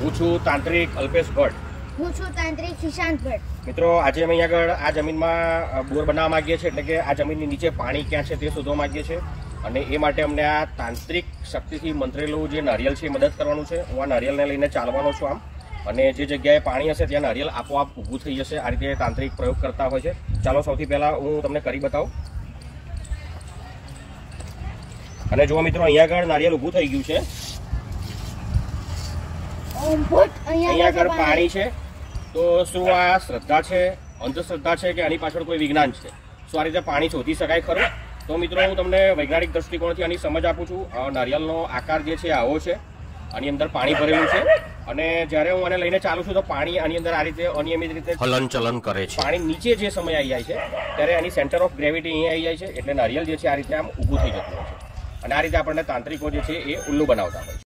હું છું તાંત્રિક અલ્પેશ ભટ્ટ. હું છું તાંત્રિક સુશાંત ભટ્ટ. મિત્રો આજે અમે અહીંયા આગળ આ જમીનમાં બોર બનાવવા માંગીએ છીએ એટલે કે આ જમીનની નીચે પાણી ક્યાં છે તે શોધવા માંગીએ છીએ. અને એ માટે અમને આ તાંત્રિક શક્તિથી મંત્રેલું જે નારિયેલ છે એ મદદ કરવાનું છે. હું આ નારિયેલને લઈને ચાલવાનો છું આમ. અને જે જગ્યાએ પાણી હશે ત્યાં નારિયેલ આપોઆપ ઊભું થઈ જશે. આ રીતે તાંત્રિક પ્રયોગ કરતા હોય છે. ચાલો સૌથી પહેલાં હું તમને કરી બતાવું. અને જો મિત્રો અહીંયા આગળ નારિયેલ ઊભું થઈ ગયું છે. અહીંયા આગળ પાણી છે તો શું આ શ્રદ્ધા છે અંધશ્રદ્ધા છે કે આની પાછળ કોઈ વિજ્ઞાન છે? શું આ રીતે પાણી શોધી શકાય ખરું? તો મિત્રો હું તમને વૈજ્ઞાનિક દ્રષ્ટિકોણથી આની સમજ આપું છું. નારિયેલનો નારિયેળનો આકાર જે છે આવો છે. આની અંદર પાણી ભરેલું છે. અને જ્યારે હું આને લઈને ચાલું છું તો પાણી આની અંદર આ રીતે અનિયમિત રીતે હલન ચલન કરે છે. પાણી નીચે જે સમય આવી જાય છે ત્યારે આની સેન્ટર ઓફ ગ્રેવિટી અહીંયા આવી જાય છે. એટલે નારિયેલ જે છે આ રીતે આમ ઊભું થઈ જતું હોય છે. અને આ રીતે આપણને તાંત્રિકો જે છે એ ઉલ્લુ બનાવતા હોય છે.